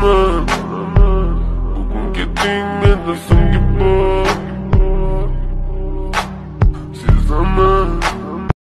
naman Huwag mong kitingin na sumusunod